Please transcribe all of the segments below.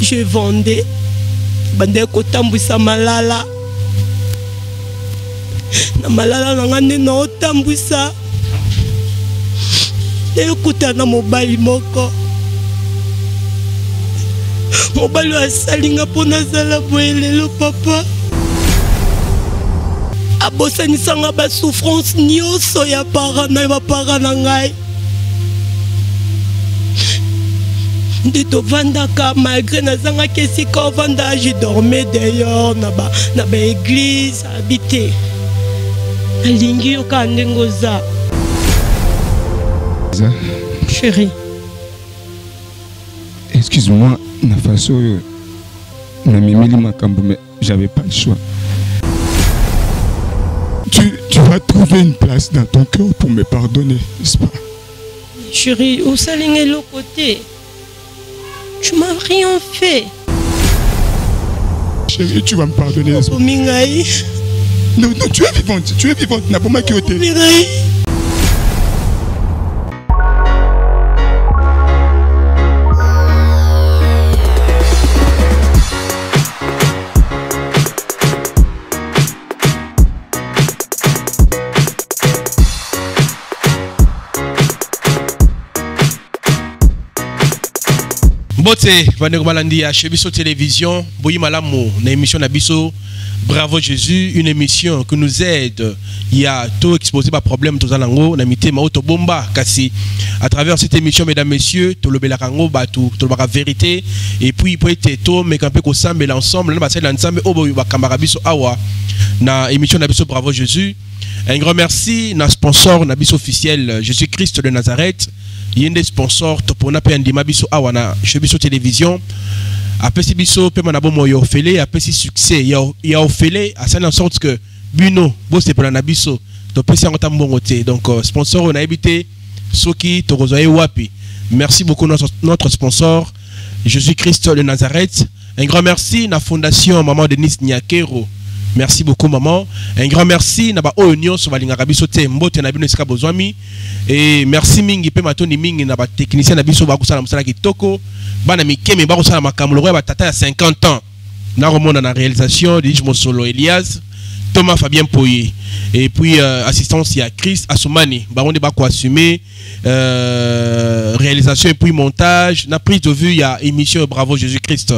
je vendais bandeki kotambwisa malala. Na malala na nga nde naotambwisa. Ekutana na mobali moko. Mobali oyo asali nga mpo nazala boye lelo papa. Abosanisanga basouffrance nyonso ya para na bapara na ngai nde tovandaka malgré nazangaki esika ovanda je dormais dehors na ba na baeglise abi te nalingi yo kaka ndenge oza. Chéri Excuse-moi, na façon oyo namemeli makambo mais j'avais pas le choix. Tu, tu vas trouver une place dans ton cœur pour me pardonner, n'est-ce pas? Chéri osalinga eloko te tu m'as rien fait Chérie, tu vas me pardonner, pas? Non, non, tu es vivante, tu es vivante. Nabomaki yo te. Mbote bandeko balandi ya chez télévision boyi malamu na émission bravo jésus une émission qui nous aide. Exposer mitema oyo tobomba kasi à travers cette émission mesdames messieurs tolobelaka yango bato vérité. Et puis ensemble na basali na nzambe oyo bakambaka biso awa. Na émission bravo jésus. Un grand merci na sponsor na officiel jésus christ de nazareth ye nde sponsor topona mpe andima biso awa na chez biso télévision. Apesi biso pema na bomoi ya ofele apesi succès. Ya, ofele asali en sorte que bino bosepela na biso topesi yango ta mbongo te. Donc euh, sponsor oyo nayebi te soki tokozwa ye wapi. Merci beaucoup notre, notre sponsor. Jésus christ de nazareth. Un grand merci na fondation maman denis nyakero merci beaucoup maman. Un grand merci. Na baoyo nyonso balingaka biso te mbote na bino esika bozwami. E merci mingi mpe matoni mingi na batechnicien na biso bakosala mosala kitoko. Bana mikeme bakosala makambo lokola batata ya 50 ans. Nakomona na réalisation lige mosolo elias thomas fabien poye et puis euh, assistance ya chris asumani bango nde bakoassume euh, réalisation et puis montage. Na prise de vue ya émission bravo jésus christ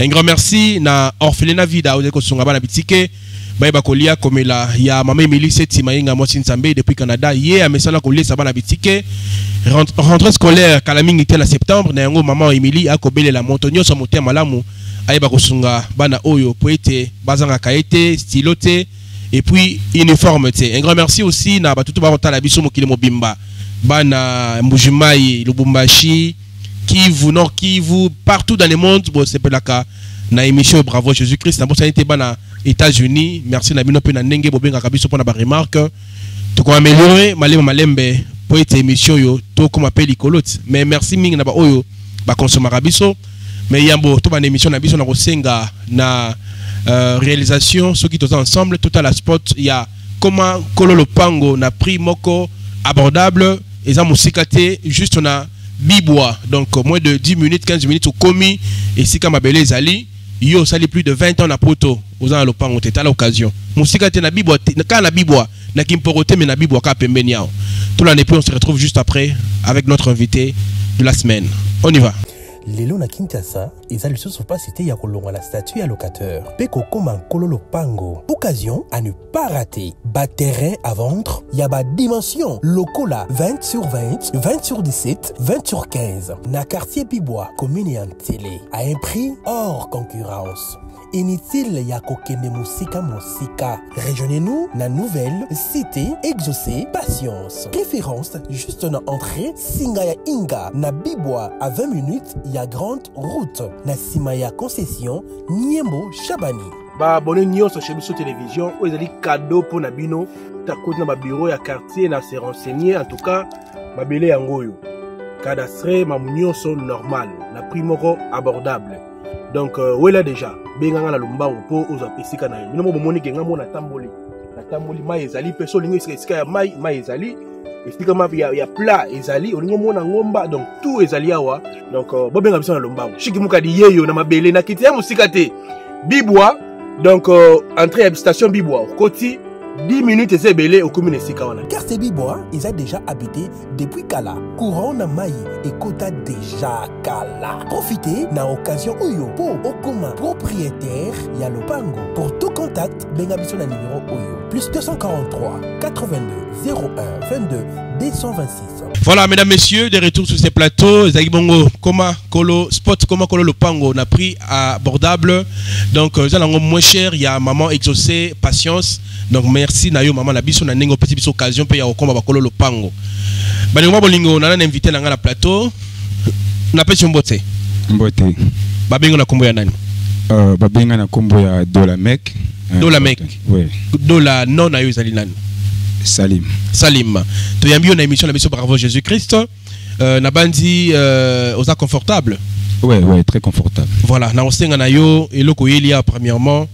un grand merci. Na orphelinat vida ozali kosunga bana bitike. Bayeba kolia komela ya mama emili seti mayinga mwasi nzambe depuis canada. Ye amesala koliesa bana bitike. Rent- rentrée scolaire kala mingi te na septembre na yango mama emili akobelela moto nyonso motema malamu ayeba kosunga bana oyo po ete bazangaka ye te te et puis uniforme te. Un grand merci aussi na batutu bakotala biso mokili mobimba. Bana mbujimai lubumbashi kivu nord kivu partout dans le monde bosepelaka na émission bravo jésus christ nabosani te bana états-unis. Merci na bino mpe na ndenge bobengaka biso mpona baremarque tokoameliore malema malembe po ete émission oyo tokóma mpe likolo ti mais merci mingi na baoyo bakonsomaka biso mais yambo to bana émission na biso na kosenga na euh, réalisation soki toza ensemble totala spot ya koma kolo lopango na prix moko abordable eza mosika te juste na bibwa donc moins de 10 minutes 15 minutes okomi esika mabele ezali yo osali plus de 20 ans na poto oza na lopango te tala occasion na bibwa kaka na bibwa na kimporo te mais na bibwa on se retrouve juste après avec notre invité de la semaine. On y va lelo na kinshasa eza lisusu mpasi te ya kolongwa na statut ya locateur. Mpe kokóma nkolo lopango. Occasion à ne pas rater. Baterrain à vendre ya badimension lokola 20 sur 20 20 sur 17 20 sur 15 na quartier bibwa commune ya ntele à un prix hors concurrence inutile ya kokende mosika mosika. Rejoignez-nous na nouvelle cité exaucé patience préférence juste na entrée singa ya inga. Na bibwa à 20 minutes ya grande route. Na nsima ya concession nyembo chabani baabone nyonso chez biso télévision oyo ezali cadeau mpo na bino takoti na babiro ya quartier na se renseigner. En tout cas mabele yango oyo cadastre mamu nyonso normal na prix moko abordable. Donc euh, wela déjà? Benganga na lombangu mpo ozwa esika na yo. Bino mo bomoni ke nga mo natamboli. Natamboli mai ezali mpe so olingi esika esika ya mai mai ezali. Esika ya, ya plat ezali. Olingi omona ngomba donc tout ezali awa. Donc uh, bobenga biso na lombango shiki mukadi yeyo na mabele. Na kiti ya mosika te. Bibwa donc uh, entrée ya station bibwa. Okoti 10 minutes eza ebele okomi na esika wana quartier bibwa eza déjà habité depuis kala courant na mai ekota déjà kala. Profite na occasion oyo mpo okoma propriétaire ya lopango pour tout contact benga biso na numéro oyo. Plus 243 82 01 22 226 Voilà, mesdames, messieurs, de retour sur ces plateaux. Zagi Bongo, comment Kolo, spot, comment Kolo le Pango, on a pris abordable. Donc, euh, ça moins cher. Il y a maman exaucée, patience. Donc, merci, Nayo, maman, la biso, na nengo, petit biso, occasion, paye au combat, Kolo le Pango. Bango, Bolingo, on a un invité dans la plateau. Na pesi mbote. mbote Babengo na kombo ya nani? uh, babenga na nkombo ya dola mek Dola Mek. ouais. Dola non na yo ezali nani? Salim. Salim. toyambi yo na émission na biso bravo jésus christ euh, na bandi euh, oza confortable ouais, ouais, très confortable. Voilà na kosenga na yo eloko oyeli awa premièrement.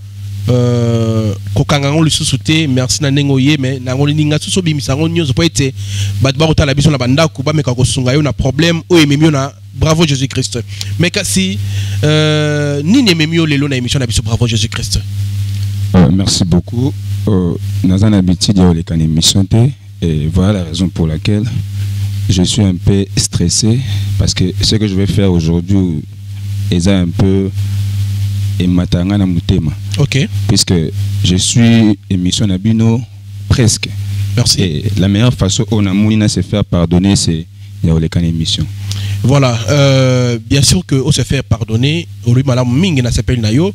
Euh, kokanga yango lisusu te merci na ndenge oye me nango ninga susu obimisa yango nyonso mpo ete. Bato bakotala biso na bandako bameka kosunga yo na problème oyo ememi na bravo jésus christ me kasi euh, nini ememi yo lelo na émission na biso bravo jésus christ Euh, merci beaucoup. Dans un habitude, il y a. Et voilà la raison pour laquelle je suis un peu stressé. Parce que ce que je vais faire aujourd'hui est un peu ématanga na mutema. ok Puisque je suis émission Nabino presque. merci Et la meilleure façon on a se faire pardonner, c'est il y a émission. Voilà, euh, bien sûr que on se fait pardonner, lui malam mingi na s'appelle na yo,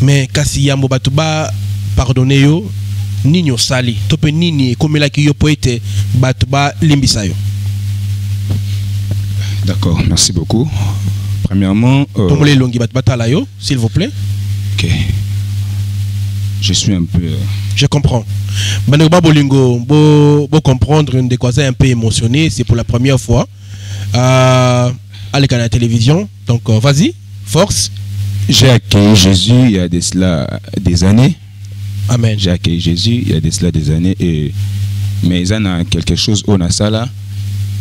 mais kasi yambo batu ba pardonner yo nini osali to pe nini ekomelaki yo po ete bato ba limbisa yo. D'accord, merci beaucoup. Premièrement, euh, tombola elongi bato batala yo s'il vous plaît. Ok. je suis un peu... euh, je comprends. Bandeko ba bolingo bo, bo comprendre ndeko aza un peu émotionné c'est pour la première fois euh, aleka na télévision. Donc euh, vas-y force J'ai accueilli Jésus il y a de cela des années. amen J'ai accueilli Jésus il y a de cela des années. Et, mais il y a quelque chose au Nasala.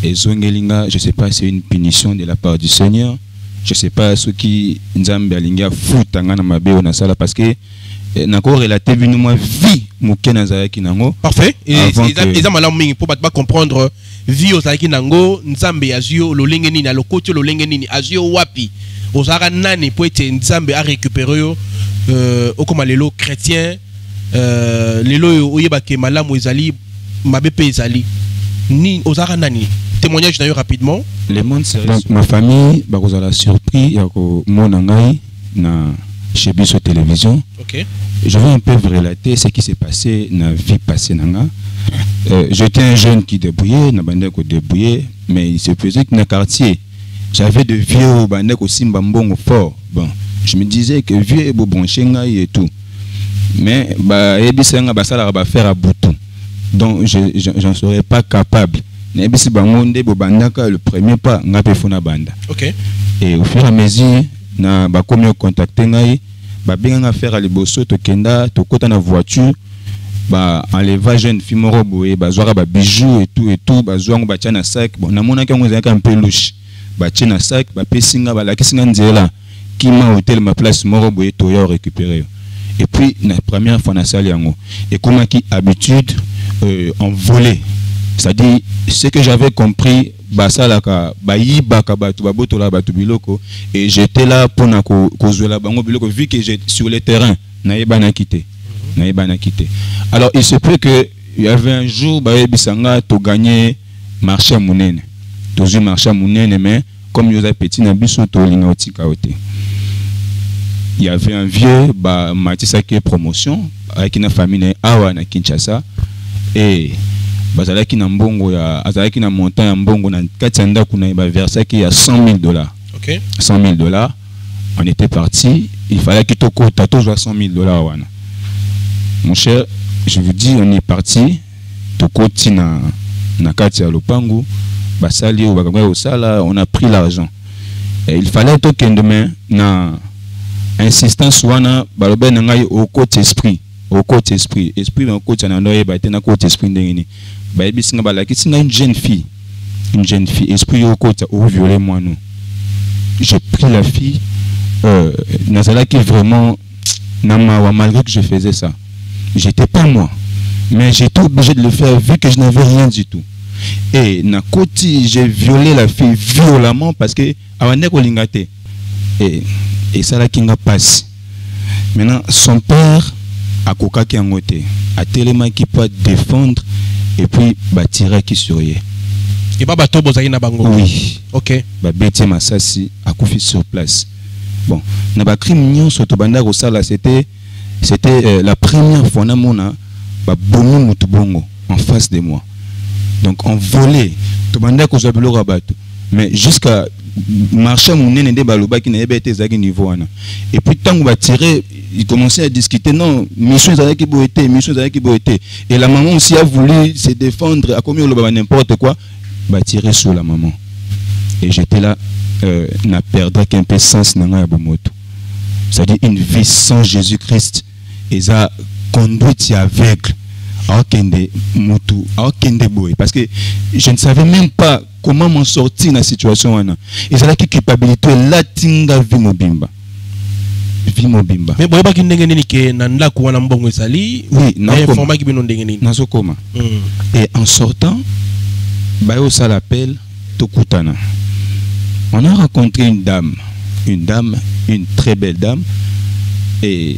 Et Zongelinga, je ne sais pas si c'est une punition de la part du Seigneur. Je ne sais pas ce qui Nzambe alinga fout na mabe au Nasala parce que eh, nako relaté vinu moi vie muke nazalaki nango parfait eza malamu mingi mpo bato bacomprendre vi ozalaki nango nzambe azwi yo lolenge nini alokoti yo lolenge nini azwi yo wapi? Ozalaka nani mpo ete nzambe arécupere yo? Euh, okoma lelo chrétien euh, lelo oyo oyebake malamu ezali mabe mpe ezali. Ozalaka nani? Témoignage na yo rapidement. Le monde ma famille bakozala surpris ya komona ngai na chez biso télévision ok je vais un peu vous relater ce qui s'est passé dans la vie passée. Euh, J'étais un jeune qui débrouillait, bandeko débrouillait, mais il se faisait que dans le quartier, j'avais de vieux bandeko simba mbongo fort. Bon, je me disais que vieux et branché et tout. Mais bah ebisanga basala ba faire à bouton. Donc je je- j'en serais pas capable. Na ebisi bango nde bobandaka le premier pas ngape funa banda. ok et au fur et à mesure na bakomi ocontacte ngai babenganga faire liboso tokenda tokɔta na voiture baenleva jeune fille moko boye bazwaka babijou et tout et tout bazwa yango batia na sac. Bon namonaki yango ezalaki un peu louche. Batie na sac bapesi nga balakisi nga nzela kima hotelema place moko boye toya orécupere yo. Et puis na première fois nasali yango ekomaki habitude euh, en voler. C'est-à-dire ce que j'avais compris basalaka bayibaka bato babotolaka bato biloko et j'étais là mpona ko- kozwela bango biloko vu que sur le terrain nayebanaki te nayebanaki te. Alors il se peut que il y avait un jour bayebisa nga toganye marché ya monene. Tozwi marché ya monene mais comme yoza petit na biso tolinga otika yo te. Il y avait un vieux bamatisaki promotion ayaki na famille na ye awa na kinshasa et bazalaki na mbongo ya azalaki na montant ya mbongo na kati ya ndako na ye baversaki ya 100 000 dollars. Ok. 100 000 dollars on était parti il fallait que tokota tozwa 100 000 dollars wana. Mon cher je vous dis on est parti tokoti na na kati ya lopango basali oyo bakangaki kosala on a pris l'argent. Il fallait tokende me na insistance wana balobi na ngai okoti esprit okoti esprit. Esprit na okoti na ndo oyeba te nakoti esprit ndenge nini bayebisi nga balakisi nga une jeune fille une jeune fille esprit okota oviole mwano j'ai pris la fille euh, nazalaki vraiment malgré que je faisais ça. J'étais pas moi mais j'étais obligé de le faire vu que je n'avais rien du tout. Et na koti j'ai violé la fille violemment parce que abandaki kolinga te et esalaki nga pasi maintenant son père akokaki yango te atelemaki mpo défendre et puis batiraki sur ye eba bato bozalaki na bango. Oui. Ok. Babeti masasi akufi sur place. Bon na bacrime nyonso tobanda kosala c'était c'était euh, la première fois namona babomi motu bongo en face de moi. Donc en volé tobanda kozwa biloko ya bato. Mais jusqu'à marché monene nde balobaki nayebi ete ezalaki niveau wana. Et puis ntango batire il commençait à discuter. Non mission ezalaki boye te mission ezalaki boye te et la maman aussi a voulu se défendre akomi oloba n'importe quoi. Batire sur la maman. Et j'étais là euh, na perdaki un peu sens na ngai ya bomoto. C'est-à-dire une vie sans Jésus-Christ. Eza conduite ya aveugle parce que je ne savais même pas comment m'en sortir na situation wana ezalaki culpabilité elati nga vie mobimba vie mobimba. Me boyebaki ndenge nini ke na ndako wana mbongo ezali Oui, nakoma. informaki bino ndenge nini? Nazokoma. Mm. et en sortant baye osala appel tokutana. On a rencontré une dame. Une dame une très belle dame. Et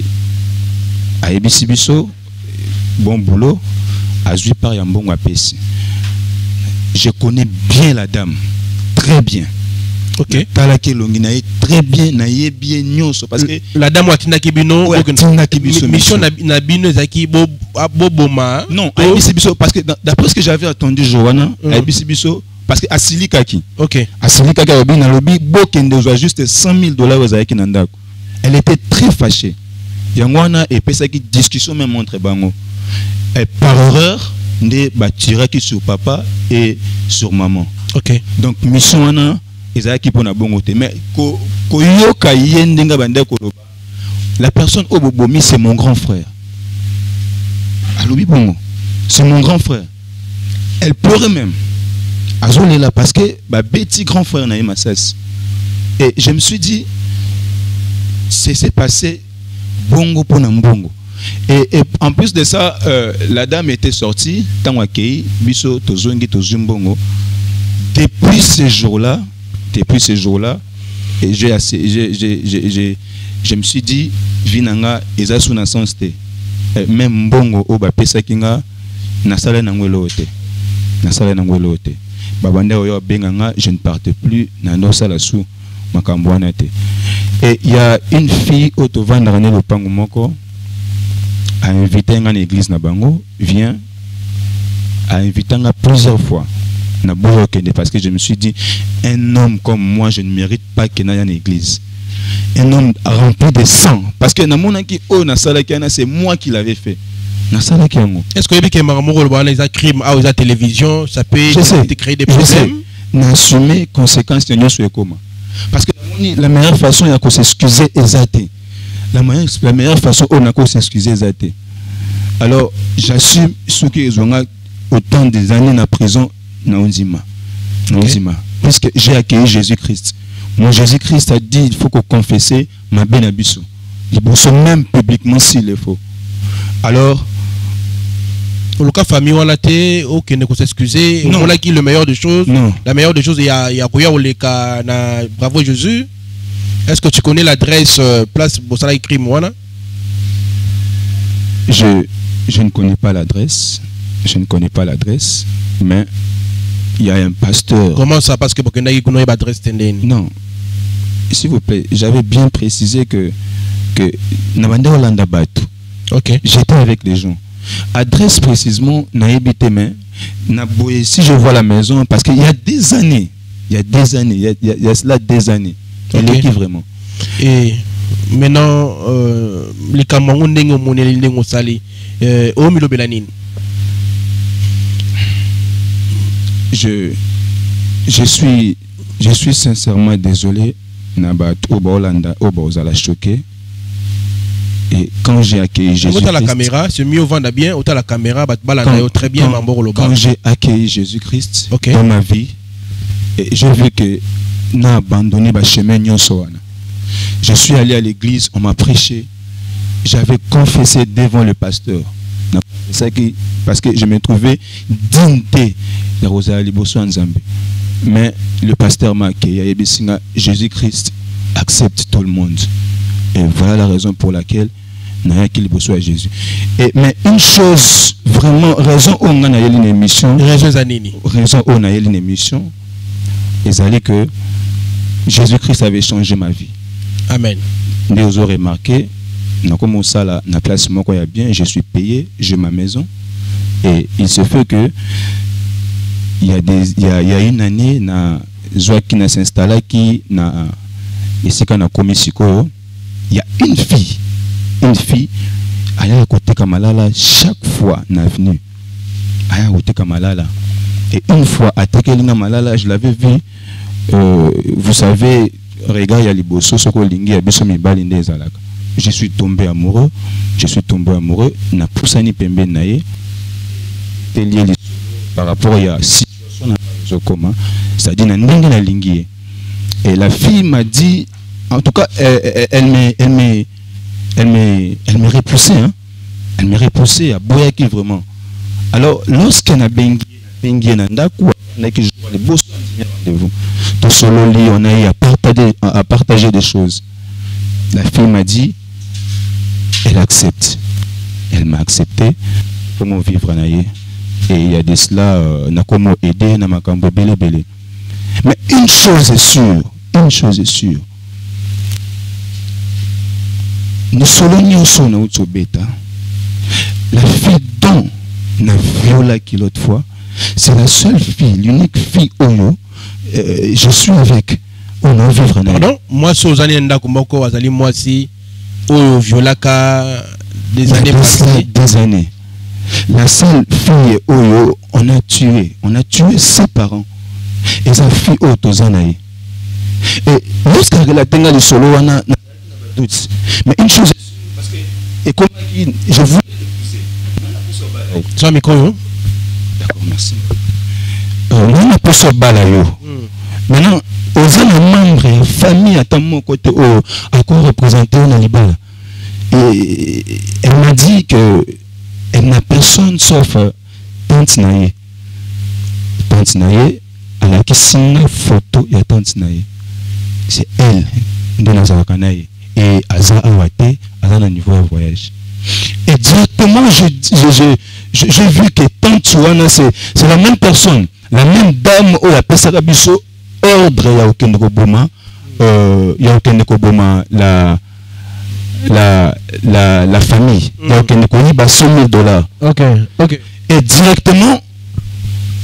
ayebisi biso bon boulot azwi part ya mbongo apesi. Je connais bien la dame. Très bien ok. Natalaki elongi na ye très bien nayebi ye nyonso parce que la dame atindaki bino atindaki biso Mi- mission na- na bino ezalaki bo- ah, boboma non ayebisi biso parce que d'après ce que j'avais entendu joana Mhm. ayebisi biso parce que asilikaki ok. Asilikaki alobi nalobi bokende ozwa juste 100 000 dollars oyo ezalaki na ndako elle était très fâchée. Yango wana epesaki discussion même entre bango. Par erreur nde batiraki sur papa et sur maman. Ok. Donc mission wana ezalaki mpona bongo te. Mais ko- koyoka ye ndenge bandeki koloba la personne oyo bobomi c'est mon grand frère. Alobi bongo. C'est mon grand frère. Elle pleurait même. Azolela parce que babeti grand frère na ye masasi et je me suis dit c'est passé bongo mpona mbongo. Et, et en plus de ça euh, la dame était sortie ntango akei biso tozongi tozwi depuis ce jour-là, depuis ce jour-là, je me suis dit, vinanga eza sous na sens te. Eh, Même mbongo o bapesaki nga nasala nango eloko te. Nasala nango eloko te. Babanda oyo abenga nga, je ne parte plus na ndosala su makambo wana te. Et il y a une fille oyo tovandaka ne lopango moko a invité na église na bango, viens a invité plusieurs fois parce que je me suis dit un homme comme moi je ne mérite pas que naya na église. Un homme rempli de sang. Parce que wana c'est moi qui l'avais fait. Nasalaki yango. Est ce que oyebi ke makambo moko oloba wana eza crime awa eza télévision ça peut te créer des problèmes? Naassume conséquence ya nyonso ekoma. Parce que la meilleure façon ya kosexcuse eza te la meilleure, la meilleure façon oyo nakosexcuse eza te alors j'assume soki ezwanga autant des années na prison na ondima na Ok. ondima puisque j'ai accueilli jésus-christ. Mon jésus-christ a dit il faut confesser mabe na biso liboso même publiquement s'il le faut. Alors oluka famille wana te okende kosexcuse Non. omonaki le meilleur des choses. Non. La meilleure des choses ya ya koya koleka na bravo jésus. Est ce que tu connais l'adresse euh, place bosalaki crime wana Je, je ne connais pas l'adresse. Je ne connais pas l'adresse. Mais il y a un pasteur. comment ça parce que Non. S'il vous plaît, j'avais bien précisé que, que ok j'étais avec les gens. Adresse précisément, Naïbite, mais si je vois la maison, parce qu'il y a des années, il y a des années, il y a, il y a- cela des années. Elle Ok. est qui vraiment et maintenant euh, likambo yango ndenge omoneli ndenge je, je suis je suis sincèrement désolé na bato oyo baolanda oyo baozala choqué Et quand j'ai accueilli Jésus Autant la caméra, c'est mieux vendre bien, autant la caméra, très bien, quand- j'ai accueilli Jésus-Christ dans ma vie, j'ai vu que n'a abandonné ma chemin. Je suis allé à l'église, on m'a prêché, j'avais confessé devant le pasteur. Na- Parce que je me trouvais dignité de Rosalie Liboso en Zambie. Mais le pasteur m'a accueilli, il a dit, Jésus-Christ accepte tout le monde. Et voilà la raison pour laquelle n'a qu'il à Jésus. Et, mais une chose, vraiment, raison où on a eu une émission, Raison Zanini. raison où on a eu une émission, c'est que Jésus-Christ avait changé ma vie. Amen. Nde ozo remarqué, na comme ça là, na place moko ya bien, je suis payé, j'ai ma maison. Et il se fait que il y a des il y a, il y a une année na zwa qui na s'installa qui na esika na komi sikoyo, il y a une fille, une fille aya koteka malala chaque fois na avenue. Aya koteka malala. Et une fois atekeli nga malala, je l'avais vu euh, vous savez regard ya liboso soko olingi ya biso mibali nde ezalaka je suis tombé amoureux. Je suis tombé amoureux. Napusani pembeni na ye. Telie lisusu par rapport ya situation na ezokoma c'est-à-dire na ndenge nalingi et la fille m'a dit en tout cas elle, elle, me elle me elle me elle me repoussait hein. Elle me repoussait aboyaki vraiment. Alors lorsque nabengi nabengi na ndako naki jour liboso rendez-vous tosololi on a eu à partager, à partager des choses. La fille m'a dit elle accepte. Elle m'a accepté. Comment vivre na ye et il y a de cela euh, na comment aider na makambo bele bele mais une chose est sûre une chose est sûre. Misolo nyonso nauti obeta la fille dont na violaki l'autre fois c'est la seule fille l'unique fille oyo euh, je suis avec. On a vivre na ye. Pardon? Moi, si ozali ndako moko, azali mwasi, oyo violaka des années passées. des années. La seule fille Oyo, on a tué. On a tué ses parents. Et sa fille Oyo Tozanaï. Et lorsqu'elle a tenga le solo, on a doute. Mais une chose et comme je voulais. Soit micro, hein? D'accord, merci. Euh, on a pas ce balayo. Maintenant, aux un membre et famille à mon côté, oh, à quoi représenter on a libala. Et elle m'a dit que elle n'a personne sauf euh, tante Naye. Tante Naye, elle a signe photo et tante Naye. C'est elle, de Nazaraka Naye. Et Aza Awate, Aza na niveau de voyage. Et directement, je- je- j'ai vu que tante c'est la même personne, la même dame où la Pesara Bisso, ordre ya okende koboma, euh, ya okende koboma la la, la, la famille. Ya okende koyiba 100 000 dollars. Ok, ok. Et directement,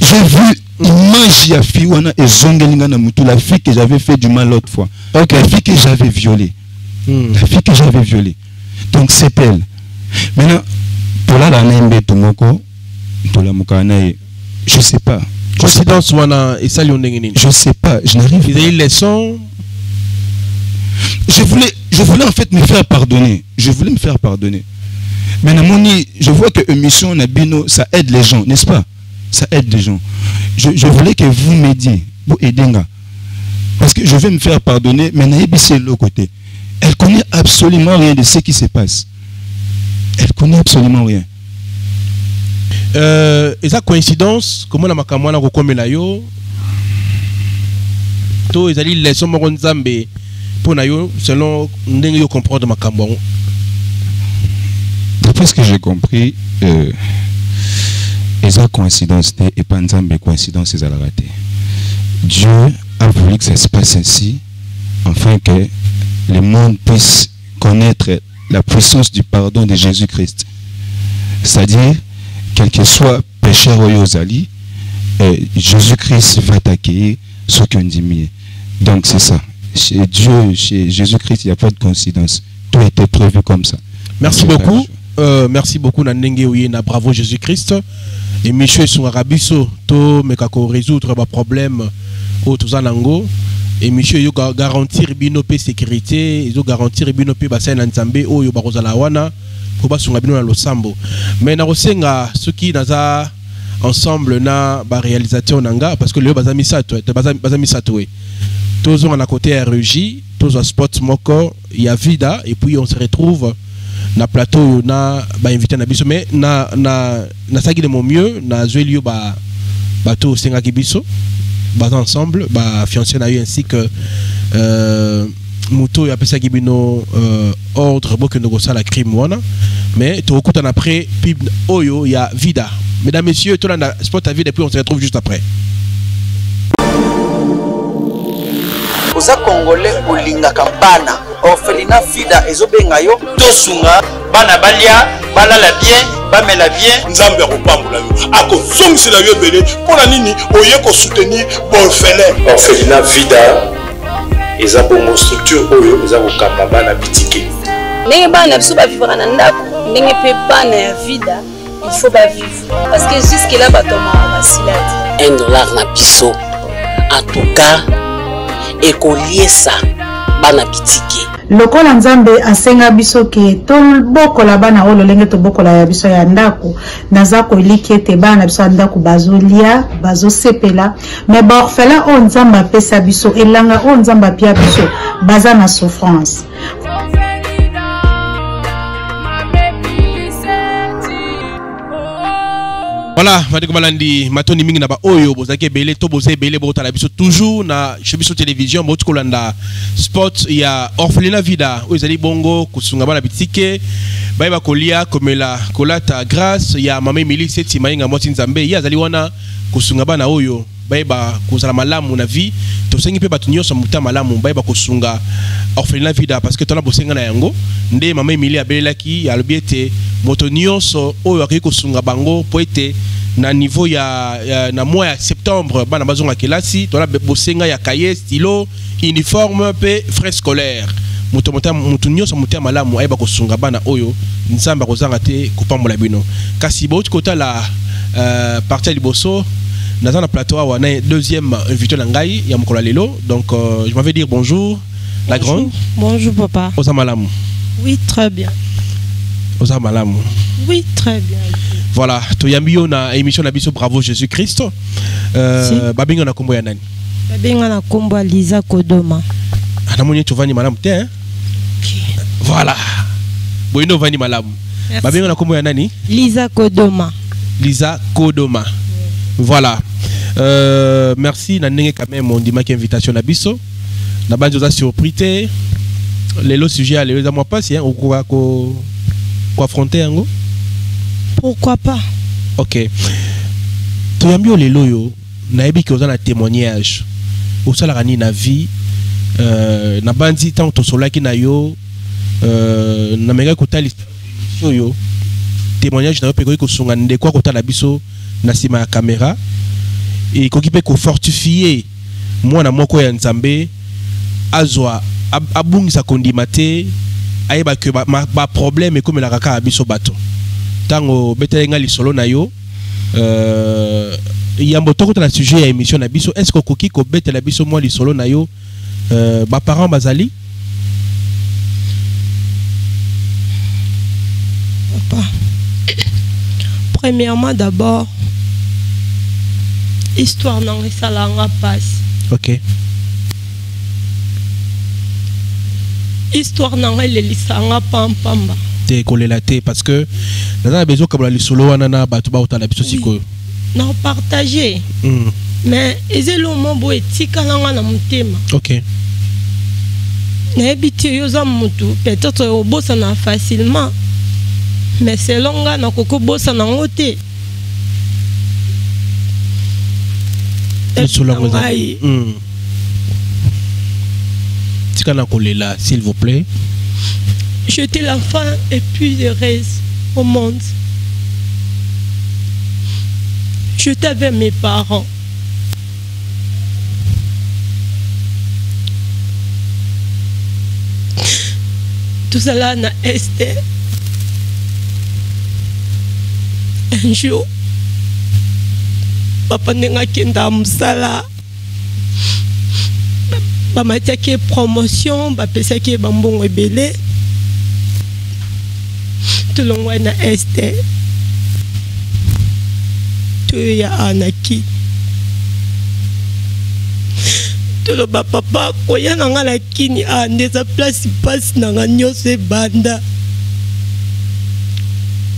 j'ai vu image ya fille wana ezongeli nga na mutu, la fille que j'avais fait du mal l'autre fois. La fille que j'avais violée. Hmm. La fille que j'avais violée. Donc c'est elle. Maintenant, tolala na ye mbeto moko tolamuka na ye je sais pas je sais pas, Coïncidence wana esali yo ndenge nini je sais pas je n'arrive pas ezali leçon je voulais, je voulais en fait me faire pardonner. Je voulais me faire pardonner. Mais je vois que émission Nabino, ça aide les gens, n'est-ce pas? Ça aide les gens. Je, voulais que vous m'aidiez, vous aidez nga. Parce que je vais me faire pardonner, mais Naïbi c'est l'autre côté. Elle connaît absolument rien de ce qui se passe. Elle connaît absolument rien. euh, eza coïncidence komona makambo wana kokomela yo? To ezali leçon moko nzambe selon ndenge yo comprendre makambo D'après ce que j'ai compris, euh, eza coïncidence te et pas nzambe coïncidence. Dieu a voulu que ça se passe ainsi afin que le monde puisse connaître la puissance du pardon de Jésus-Christ. C'est-à-dire, quel que soit pécheur oyo ozali, euh, Jésus-Christ va t'accueillir ce qu'on dit mieux. Donc c'est ça. Chez Dieu, chez Jésus-Christ, il n'y a pas de coïncidence. Tout était prévu comme ça. merci beaucoup. le euh, merci beaucoup na ndenge oye na bravo jésus christ émission esungaka biso tomeka korésoudre baproblème oyo toza nango. Émission ezo ga- garantir bino mpe sécurité ezo garantir bino mpe basali na nzambe oyo bakozala wana po basunga bino na losambo. Mais nakosenga soki naza ensemble na baréalisateur na nga parce que lelo baza misato eh, baza baza misato e tozonga na côté ya régie tozwa spot moko ya vida et puis on se retrouve na plateau oyo na bainvité na biso. Mais na na de mon mieux nazweli yo ba bato osengaki biso baza ensemble bafiancé na yo ainsi que euh, moto oyo apesaki bino euh, ordre bokende kosala crime wana mais tokokutana après pib oyo ya vida. Mesdames messieurs tolanda sport à vida et puis on se retrouve juste après oza congolais olingaka bana. Orphelina fida ezobenga yo. Tosunga bana balia balala bien bamela bien. Nzambe akopambola yo akozongisela yo ebele. Mpo na nini? Oye kosoutenir baorphelin orphelinat vida eza bongo structure oyo eza kokamba bana bitike. Ndenge bana na biso bavivaka na ndako ndenge mpe bana ya vida il faut bavivre. Parce que jusque là bato mawa basila te un dollar na biso. En tout cas ekoliesa bana bitike. Lokola nzambe asenga biso ke tobokola bana oyo lolenge tobokola ya biso ya ndako. Naza koliki ete bana na biso ya ndako bazolia bazosepela. Me baorphelin oyo nzambe apesa biso elanga oyo nzambe apia biso baza na souffrance voilà bandeko balandi matoni mingi na baoyo bozalaki ebele to boza ebele botala biso toujours na chez biso télévision bauti kolanda sport ya orphelina vida oyo ezali bongo kosunga bana bitike bayeba kolia komela kolata grâce ya mama emili seti mayenga mwasi nzambe ye azali wana kosunga bana oyo bayeba kozala malamu na vie. Tosengi mpe bato nyonso mota malamu bayeba vida parce que tona bosenga na yango. Nde mama emili abelelaki alobi ete moto nyonso oyo akoki kosunga bango mpo ete na niveau ya, ya na mois septembre bana bazonga kelasi tona bosenga ya kaye stylo uniforme mpe frais scolaire. Moto mota- moto nyonso motema malamu bana oyo nzambe akozanga te kopambola bino. Kasi bauti kotala uh, parti ya naza na plateau awa na deuxième invité na ngai ya mokolo lelo donc euh, je m'avais dire bonjour la grande Bonjour papa. oza malamu Oui, très bien. oza malamu Oui, très bien. voilà toyambi yo na émission na biso bravo jésus christ euh, Si. na nkombo ya nani? Babenga na nkombo ya liza kodoma Ah, namoni eti ovandi malamu te hein? voilà boye nde ovandi malamu na nkombo ya nani? Liza kodoma Lisa Kodoma. Voilà. Euh, merci na ndenge quand même invitation na biso na bandi oza surpris te lelo sujet lelo eza mwa mpasi hein, okoka ko koaffronte yango pourquoi pas? Ok. Toyambi yo lelo oyo nayebi ke oza na témoignage. Osalaka nini na vie euh, na bandi ntango tosolaki na yo euh, oyo témoignage na yo mpe ekoki kosunga ndeko akotala biso na nsima ya kamera ekoki mpe kofortifie mwana moko ya nzambe azwa ab- abungisa kondima te ayeba ke baproblème ekomelaka kaka biso bato. Ntango obeteli nga lisolo na yo euh, yambo tokota na sujet ya émission na biso est ce que okoki kobetela biso mwa lisolo na yo euh, baparent papa. Premièrement d'abord histoire nango esalanga mpasi ok. Histoire nango elelisanga pampamba te kolela te parce que naza na besoin okabola lisolo wana na bato baotala biso sikoyo na partage mm. mais eza eloko mo boye etikalanga na motema ok. Nayebi te yo oza motu peut-être obosana facilement. Mais selon nga nakoki obosana yango te Mm. kolela s'il vous plaît? J'étais la femme et plus heureuse au monde. J'étais avec mes parents. Tozala na este un jour papa ndenge akenda mosala. Bamatiaki promotion bapesaki bambongo ebele. Tolongwa na este toyo ya anaki. Toloba papa koya na nga na kini a nde eza place mpasi na nga nyonso ebanda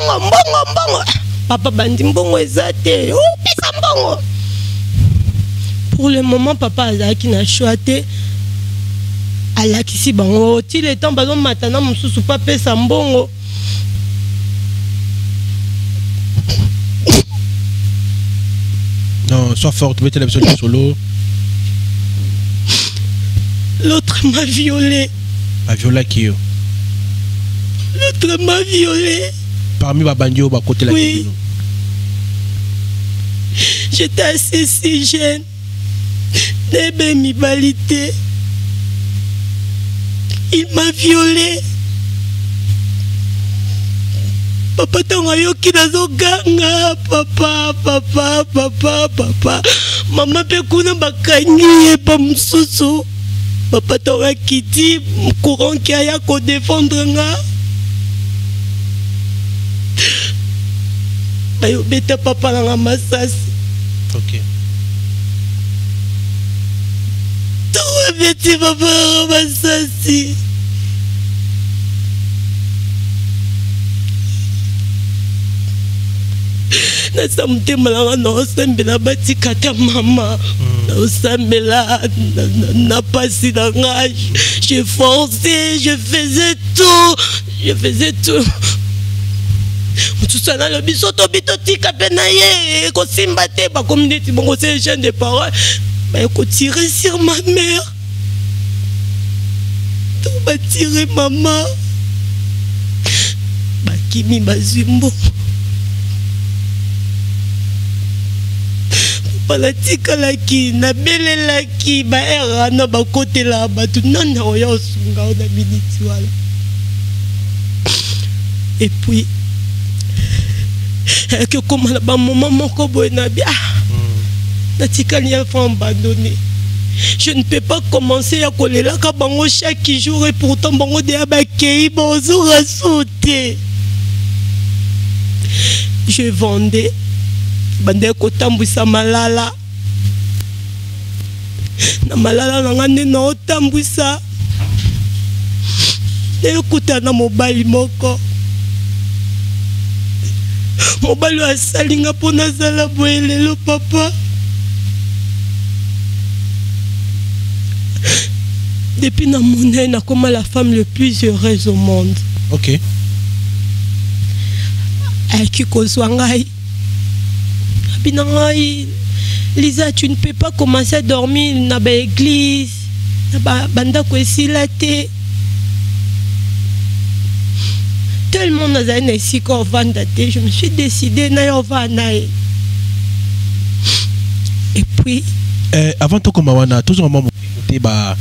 mbongo mbongo mbongo. Papa bandi mbongo eza te. O pesa mbongo. Pour le moment papa azalaki na shwa te. Alakisi bango. Ti le temps bazomata na mosusu mpo apesa mbongo. Non, sois forte, mettez la personne solo. l'autre m'a violé. Ba viola qui l'autre m'a violé Parmi côté la Oui. j'étais assez si jeune. Nebe il m'a violé. Papa ntango ayoki nazoganga. Papa papa papa papa. Mama mpe kuna bakangi ye pa mosusu. Papa ntango akiti courant ki aya kodefendre nga bayobeta papa nanga masasi Ok. ntango babeti papa nanga masasi naza motema nanga naosambela batika ta mama. Naosambela na- pasi na nga je forcé je faisais tout je faisais tout mosusu analobi so tobi totika mpe na ye ekosimba te bakomi neti bongo se jeune de parole bayekotire sur ma mère. To batire mama bakimi bazwi mbongo papa natikalaki nabelelaki baere wana bakotela bato ayaki okóma na bamoma moko boye na bi ah natikali enfant abandonné. Je ne peux pas commencer ya kolelaka bango chaque jour et pourtant bango deya bakei bozora so te je vendais bandeki kotambwisa malala. Na malala na nga nde naotambwisa. Ekutana na mobali moko mobali oyo asali nga mpo nazala boye lelo papa. Depuis na monai nakoma la femme le plus heureuse au monde. Ok. ayaki kozwa ngai. Abi na ngai lisa tu ne peux pas commencer à dormir na baéglise na ba- bandako esila te tellement nazali na esika ovanda te je me suis décidé na ye ovanda na ye et puis Eh, avant tokoma wana tozonga mwa te ba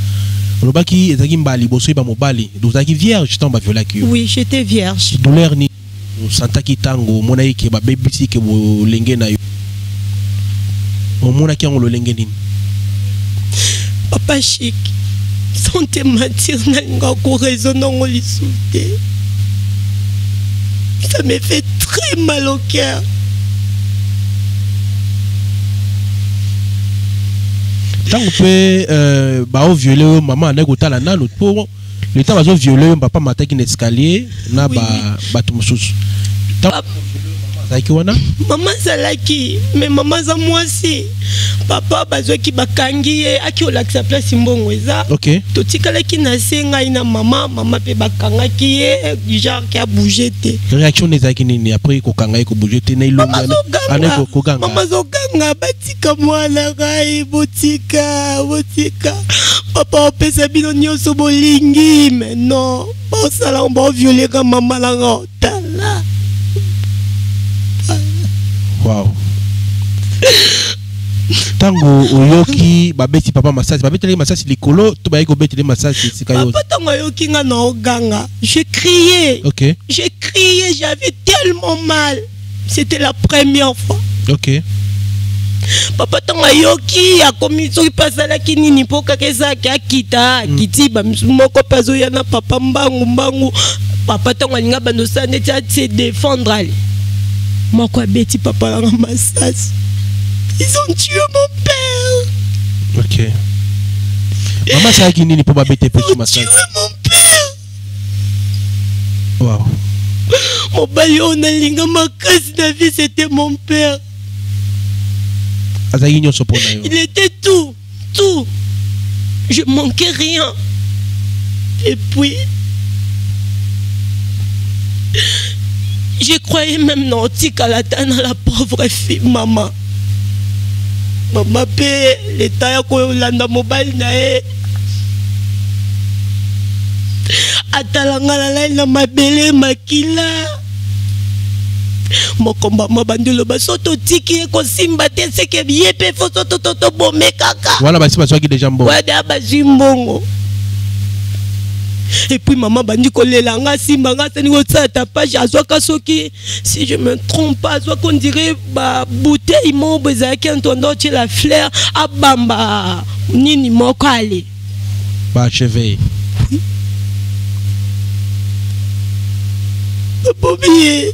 olobaki ezalaki mbala liboso yeba mobali ozalaki vierge ntango baviolaki yo oui j'étais vierge. Douleur ni osantaki ntango omonaki ke babebisi ke bolenge na yo omonaki yango lolenge nini. Papa chik sans te mentir nalinga koraisonne yango lisusu te ça me fait très mal au cœur. Ntango mpe euh, baoviole oyo mama andaki kotala nano mpo leta bazoviole oyo papa mataki na escalier na ba- bato mosusu azalaki wana? Mama azalaki me mama aza mwasi. Papa bazwaki bakangi ye aki olakisa place mbongo eza. Ok. Totikalaki na se ngai na mama mama mpe bakangaki ye genre ke abouge te. Réaction ezalaki nini? Après kokanga ye kobouge te na ilonga Mama koganga mama azoganga batika mwana ngai botika botika. Papa opesa bino nyonso bolingi me non. Bosala bovioleka mama nanga otala wow. Ntango oyoki babeti papa masasi babetelaki masasi likolo to bayaki kobetele masasi esika yo papa ntango ayoki nga na oganga je crié. Ok. J'ai crié j'avais tellement mal. C'était la première fois. Ok. Papa ntango ayoki akomi soki mpe asalaki nini mpo kaka ezalaki akita akiti bamisu moko mpe azoya na papa mbangu mbangu. Papa ntango alinga bando osala neti atie défendre ali moko abeti papa nanga masasi ils ont tué mon père. Ok. Mama asalaki nini mpo babete peti masasi mon père. Wow. Mobali oyo nalinga makasi na vie c'était mon père. Azalaki nyonso mpo na yo. Il était tout, tout. Je manquais rien. Et puis, je croyais même non, Tikalata la pauvre fille, maman. Maman pe l'état ya kolanda mobile na atalanga na ngai na mabele makila. Mokomba mwa bandi loba so totiki ye kosimba te seke ye mpe fo so totobome kaka. Wana basi bazwaki deja mbongo. Wada bazwi mbongo epuis mama bandi kolela nga simba nga asani kosala tapage azwaka soki. Si je me trompe pas azwaki ondire babouteille moko ezalaki ntondo otie la fleur abamba nini moko ale baacheve babomi ye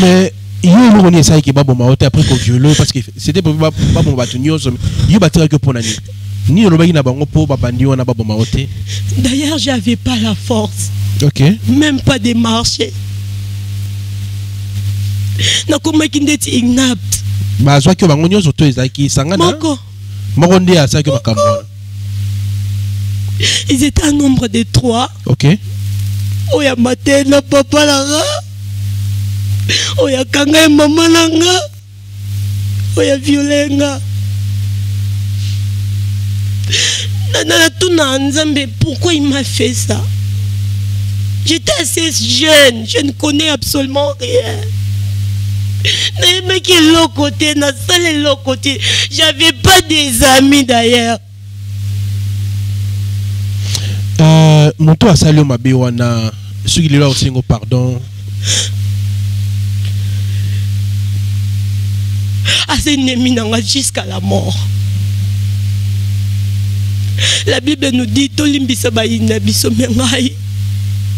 mais yo eloko nini esalaki baboma yo te après koviole parce que c'était pour baboma bato nyonso yo batikaki mpo na nini nini olobaki na bango mpo babandi wana baboma yo te. D'ailleurs j'avais pas la force. Ok. Même pas de marcher. Nakomaki ndeti ignapte bazwaki yo bango nyonso to ezalaki sangana? Moko. Nde asalaki yo makambo wana. Ils étaient un nombre de trois. Ok. Oyo amate na papa nanga oyo akanga ye mama nanga oyo aviole nga natuna nzambe pourquoi il m'a fait ça? J'étais assez jeune. Je ne connais absolument rien. Nayebaki eloko te nasala eloko te j'avais pas des amis d'ailleurs. Euh, moto asali yo mabe wana soki lelo akosengo pardon asa ennemi nanga jusqu'à la mort la bible nous dit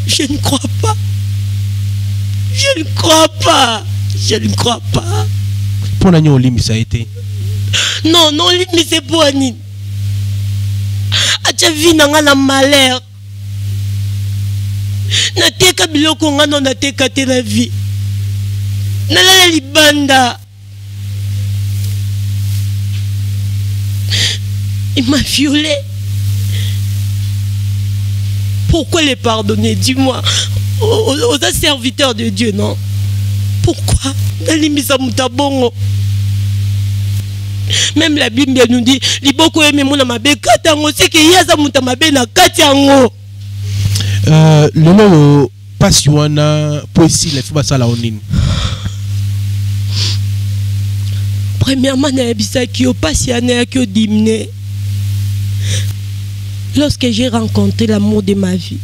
je ne crois pas. Je ne crois pas. Je ne crois pas. Na nini olimbisa ye te non non olimbisa mpo ya nini atya vi na na malheur. Nateka biloko nga no nateka te na vie. Nalala libanda. Il m'a violé pourquoi les pardonner? Dis-moi. Aux serviteurs de Dieu non? Pourquoi? Même la bible nous dit liboko ememo na mabe kati yango seke ye aza moto ya mabe na kati yango. Euh, lelo oyo mpasi wana mpo esila efo basala o nini premièrement nayebisaki yo mpasi ya nayaki odimine lorsque j'ai rencontré l'amour de ma vie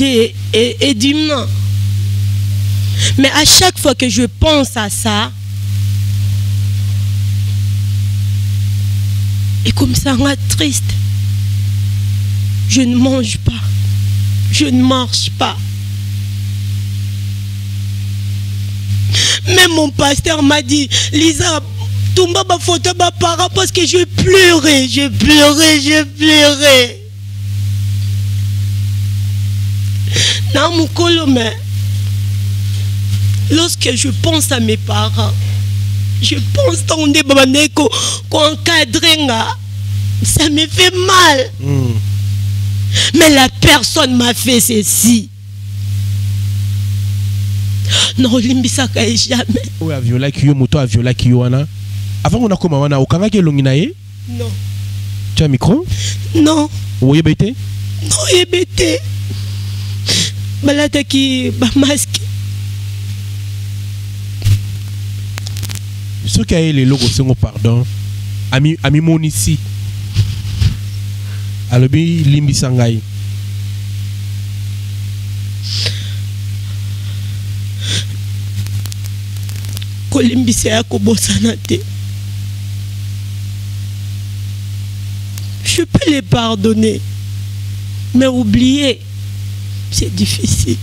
et, et, et mais à chaque fois que je pense à ça et comme ça rend triste je ne mange pas. Je ne marche pas. Même mon pasteur m'a dit Lisa tumba bafoto bapara parce que je pleurais je pleurais je pleurais na mokolo mais lorsque je pense à mes parents je pense babandaki koencadre nga ça me fait mal. Mm. mais la personne m'a fait ceci. Naolimbisaka ye jamais. Oyo aviolaki yo moto aviolaki yo wana? Avant ngo nakoma wana okangaki elongi na ye non. Tia micro non. Oyeba te noyebi te balataki bamaske soki aye lelo kosengo pardon. Ami amimonisi alobi limbisa ngai kolimbisa ya kobosana te je peux les pardonner. Mais oublier c'est difficile.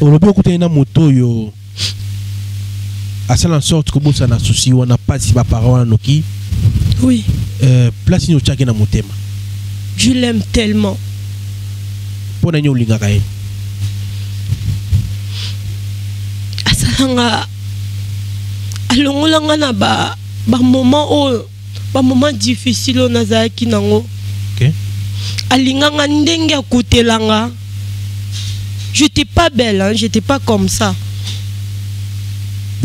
Olobi okutani na moto oyo asala en sorte kobosana susi wana mpasi bapara wana noki. Oui. Euh, place nini otiaki na motema je l'aime tellement. Mpo na nini olingaka ye asalanga alongolanga na ba bamoment oyo bamoment difficile oyo nazalaki nango. Okay. alinganga ndenge akutelanga. J'étais pas belle hein? j'étais pas comme ça.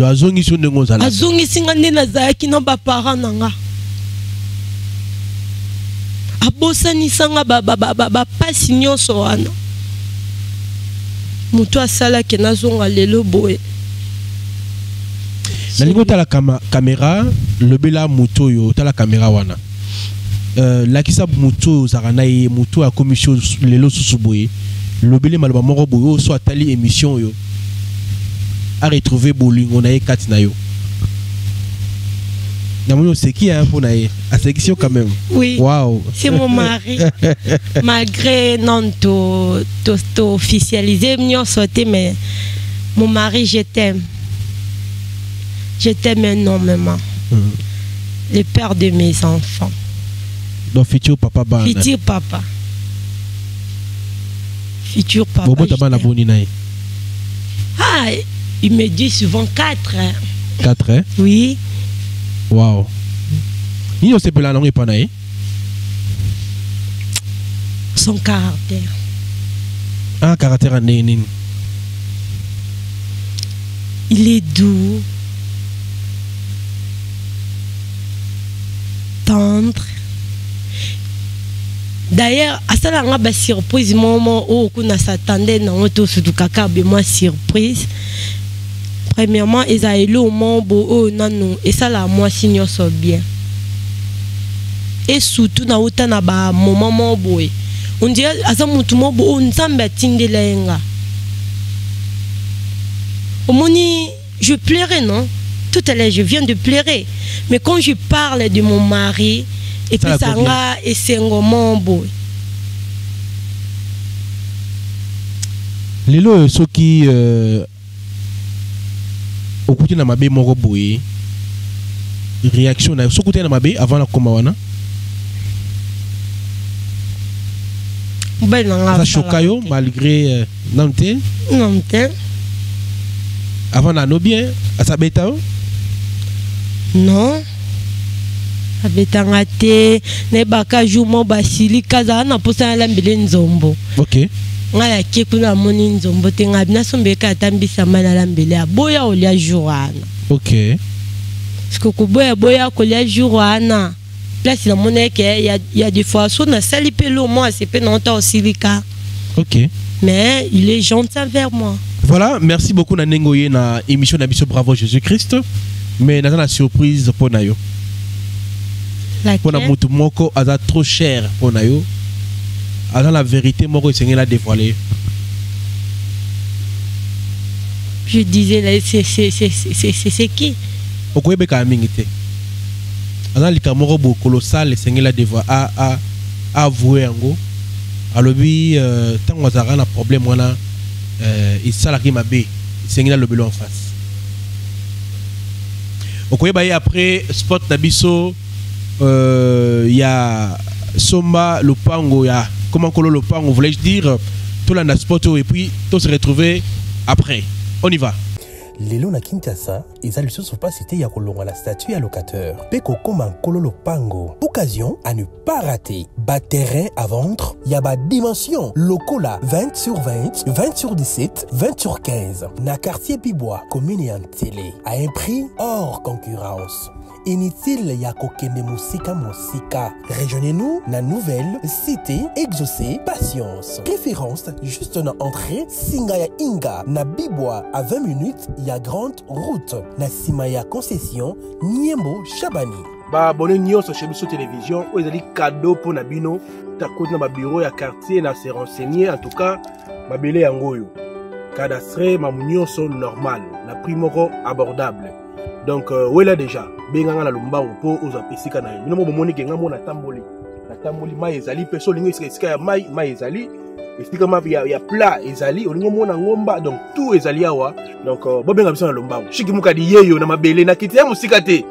Azongisi yo ndenge ozala azongisinga nde nazalaki na baparent na nga abosanisanga bapasi ba, ba, ba, bapasi nyonso wana. Moto asalaki nazonga lelo boye nalingi otala kama- kamera lobela moto oyo otala kamera wana euh, lakisa moto oyo ozalaka na ye moto oyo akomi lelo susu boye lobele maloba moko boye oyo so atali émission oyo aretrouve bolingo na ye kati na yo namoni oseki ya mpo na ye? Asekisi yo quand même Oui. wow. C'est mon mari. Malgré non to to to officialisé nyonso te mais mon mari je t'aime. Je t'aime énormément. Mhm. Le père de mes enfants. donc futur papa bana Futur papa. Futur papa. ye Ah, il me dit souvent quatre. hein. 4 hein? Oui. wow nini osepela nango epa na ye Son caractère. ah caractère nini Il est doux, tendre. D'ailleurs, asalanga ba surprise momo oyo kuna s'attendait nango tosutu kaka bemwa surprise. Premièrement ezali lomo bo oyo nanu esalaka mwasi nyonso bien. Et surtout nauta na bamoma moko boye ondire aza motu moko boye oyo nzambe atindela ye nga omoni je pleurais non? Tout à l'heure je viens de pleurer. Mais quand je parle de mon mari Ça la epesanga combien esengo moko boye lelo oyo soki euh, okuti na mabe moko boye réaction soki okuti na mabe avant nakoma wana? Mobali na nga aza choka yo malgré euh, nanu te non te avant nano bien asabeta yo non. Abetanga te nayebaka jour mo basili kazala na mposa nalambeli nzombo. Ok. Ngai yake kuna amoni nzombo te ngai nasombeleka ata mbisama nalambeli aboya kolia jour wana. Ok. Parceke koboya boya kolia jour wana. Place namoni eke ya, ya des fois so nasali mpe lo mo asepe na ota osilika ok. Mais il est gentil envers moi. Voilà merci beaucoup na ndenge oye na émission na biso bravo jésus christ mais naza na surprise mpo na yo mpo na Laquelle? motu moko aza trop cher mpo na yo aza na vérité moko esengeli adévoile je disais c'est c'est- c'est- c'est- qui? Okoyebeka ya mingi te aza likambo moko boye colossal esengeli avoué yango alobi euh, ntango azalaka na problème wana euh, esalaki mabe esengeli alobeli en face okoyeba ye après sport na biso euh, ya somba lopango ya comment Kololo Pang, on voulait dire, la sport et puis tout se retrouver après. On y va. Lelo na kinshasa eza lisusu mpasi te ya kolongwa na statut ya locateur. Mpe kokóma nkolo lopango. Occasion à ne pas rater. Baterrain à vendre. Ya badimension lokola 20 sur 20 20 sur 17 20 sur 15 na quartier bibois commune ya ntele à un prix hors concurrence inutile ya kokende mosika mosika. Rejoignez-nous na nouvelle cité exaucé patience. Référence juste na entrée singa ya inga. Na bibwa à 20 minutes ya grande route. Na nsima ya concession niembo chabani baabone nyonso chez biso télévision oyo ezali cadeau mpo na bino. Na ya quartier na se renseigner en tout cas babele yango oyo cadastre nyonso normal. Na prix abordable. Donc euh, déjà? Benganga na lombangu mpo ozwa esika na yo. Bino mo bomoni ke nga mo natamboli natamboli mai ezali mpe so olingi esika esika ya mai mai ezali. Esika ma ya, ya plat ezali olingi omona ngomba donc tout ezali awa. Donc uh, bobenga biso na lombangu. Shiki mokadi yeyo na mabele na kiti ya mosika te.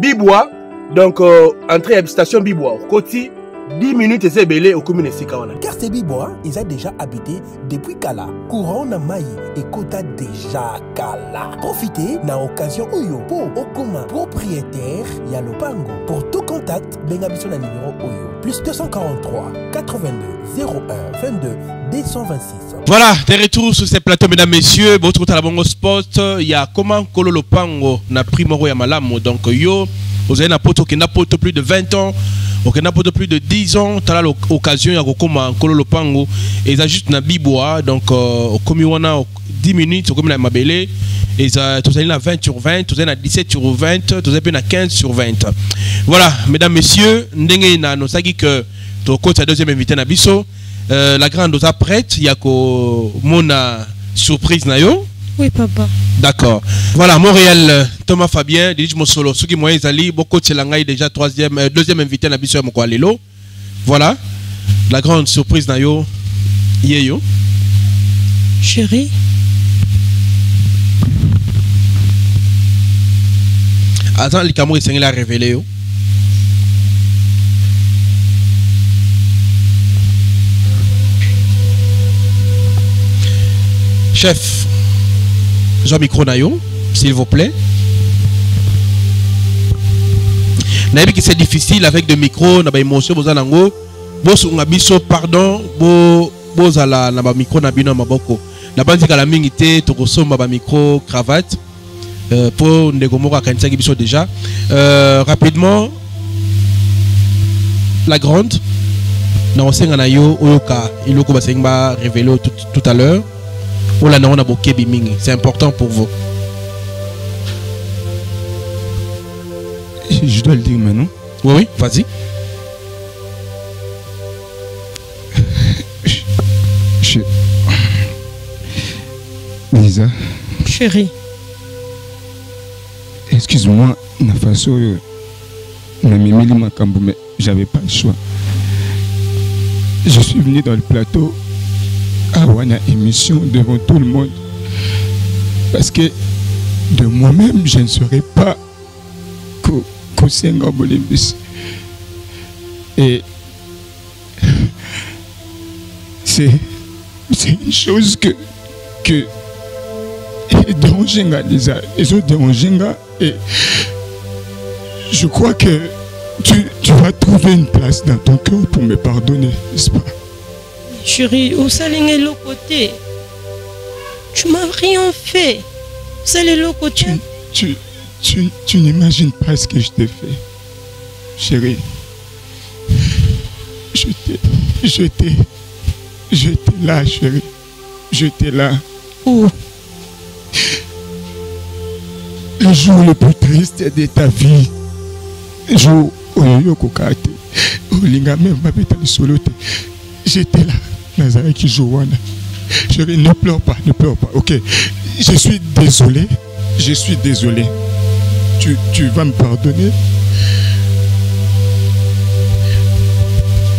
Bibwa donc uh, entrée ya station bibwa okoti 10 minutes eza ebele okomi na esika wana quartier bibois eza déjà habité depuis kala courant na mai ekota déjà kala. Profite na occasion oyo mpo okoma propriétaire ya lopango pour tout contact benga biso na numéro oyo plus 243 82 01 22 226 Voilà, de retour sur ces plateaux, mesdames, messieurs. Votre à la Bongo Sport, il y a comment Kololo Pango na primoro ya malamu. Donc, yo, vous avez na poto qui n'a poto plus de 20 ans. Ok, n'a poto plus de 10 ans. T'as l'occasion, il y a comment Kololo Pango. Et ça juste na bibois. Donc, au komi wana 10 minutes, au komi na mabele. Et ça, tu as 20 sur 20, tu as 17 sur 20, tu as 15 sur 20. Voilà, mesdames, messieurs, ndenge na nosaki que à deuxième invité na biso. Euh, la grande oza prête ya komona surprise na yo Oui, papa. d'accord voilà montréal thomas fabien didich mosolo soki moyen ezali bokotela ngai déjà troisième euh, deuxième invité na biso ya lelo voilà la grande surprise na yo ye yo Chérie, aza likambo esengeli arevele yo chef zwa micro s'il vous plaît nayebi que c'est difficile avec de micro na baémotion boza nango bosunga biso pardon bo bozala na bamicro na bino ya maboko na banzikala mingi te tokosomba bamicro cravate euh, mpo ndeko moko akanisaki biso déjà. Euh, rapidement la grande kosenga na yo oyoka basengi barévele tout, tout à l'heure ngo na mingi. C'est important pour vous. Je dois le dire maintenant. oui oui vas-y. Je... Lisa, chérie, excuse-moi, na façon oyo namemeli makambo mais j'avais pas le choix. Je suis venu dans le plateau awa na émission devant tout le monde parce que de moi-même je ne serais pas ko- kosenga bolembisi et c'est c'est une chose que que dérangenga déjà ezo dérangenga et je crois que tu, tu vas trouver une place dans ton cœur pour me pardonner, n'est-ce pas? Chérie, osalinga eloko te. Tu m'as rien fait. osala eloko te tu, tu, tu n'imagines pas ce que je t'ai fait. Chérie, je t'ai, je t'ai, j'étais là, chérie. J'étais là. Où? Le jour le plus triste de ta vie. Jour où oyo okokaa te olinga meme babeta lisolo te j'étais là nazalaki jour wana chérie ne pleure pas ne pleure pas ok. Je suis désolé je suis désolé. Tu, tu vas me pardonner?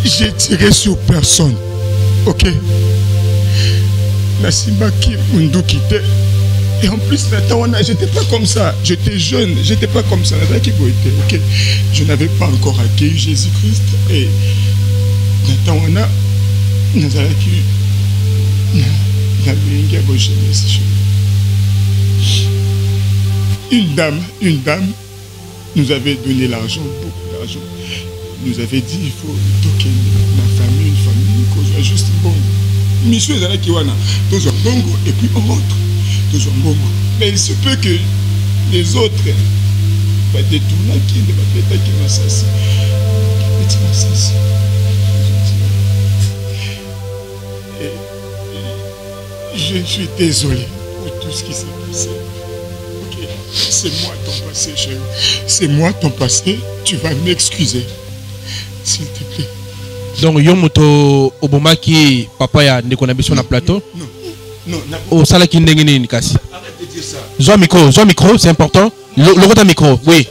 J'ai tiré sur personne ok. Nasimbaki munduki te et en plus wana j'étais pas comme ça. J'étais jeune j'étais pas comme ça. Ok. Je n'avais pas encore accueilli jésus christ et na- na bilenge ya bojeunesse chérie. une dame une dame nous avait donné l'argent beaucoup d'argent. Nous avait dit il faut tokende na famille une famille kozwa juste mbongo mission ezalaki wana tozwa mbongo et puis on rentre tozwa mais il se peut que les autres badetournaki nde babetaki masasi babeti masasi Et je suis désolé pour tout ce qui s'est passé. C'est moi ton passé chérie. C'est moi ton passé. Tu vas m'excuser s'il te plaît. Donc yo moto obomaki papa ya ndeko na biso na plateau? non na- zwa micro zwa micro c'est important. Lokota micro oui.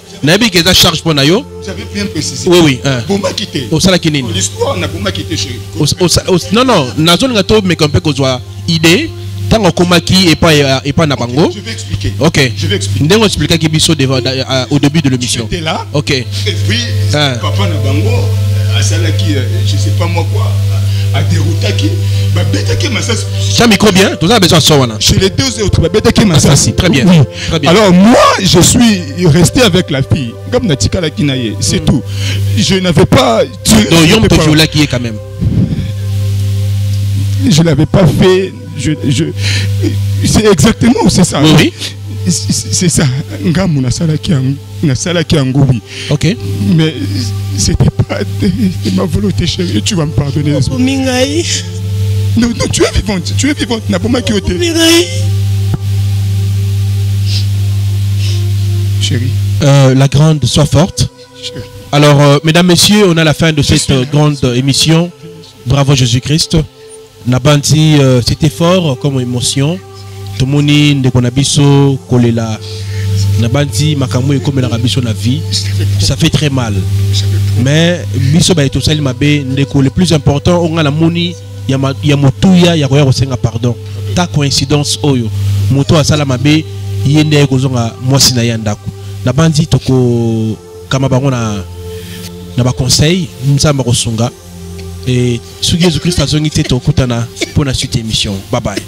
Ke eza charge mpo na yo j'avais bien précisé Oui, oui, hein. bombaki te osalaki nini l'histoire na bombaki te chérie. Os- osa- os- non non. Nazolinga tomeka mpe kozwa idée. Ntango okomaki epai ya- epai na bango je vais expliquer. Ok. Je vais expliquer. Ndenge oexplikaki biso devant- euh, au début de l'émission. J'étais là. Ok. Et puis Hein. papa na bango asalaki euh, je sais pas moi quoi aderutaki babetaki masasi. Tia micro bien toza besoin so wana chez les deux autres très bien, oui. très bien. alors moi je suis resté avec la fille. Comme natikalaki na ye c'est tout. Je n'avais pas donc pas- violaki ye quand même. Je l'avais pas fait. Je, je c'est exactement c'est ça. Oui. C'est ça. Ngamu nasalaki yango nasalaki yango oui ok. Mais c'était pas de, de ma volonté chérie tu vas me pardonner. Okomi ngai non, non tu es vivante tu es vivante. Nabomaki yo te chérie. Euh, la grande soit forte. Chérie. Alors, euh, mesdames, messieurs, on a la fin de cette euh, grande émission. Bravo Jésus-Christ. Nabanti, euh, c'était fort comme émotion. Tomoni Ndekonabiso Kolela. Nabanti Makamou et comme la biso na vie. Ça fait très mal. Mais biso ba eto sali mabe ndeko le plus important on a la moni ya motuya ya koya kosenga pardon. Ta coïncidence oyo. Moto asala mabe yende kozonga mwasi na ya ndako. Nabanti toko kama bango na na baconseil nzambe akosunga e soki yesu kristo azongi te tokutana mpo na suite émission bye